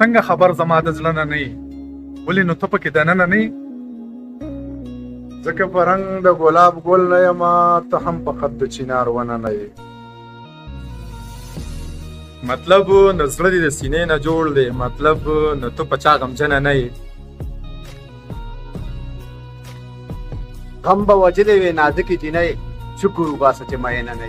څنګه خبر زما د زړه نه نه ولې نو ته پکې دننه نه ځکه په رنګ د ګلاب ګل نه یم ته هم په قد د چینار ونه نه یې مطلب نو زړه دې د سینې نه جوړ دی مطلب نو ته په چا غمجنه نه یې غم به وجلې وې نازکې جینۍ شکر وباسه چې مینه نه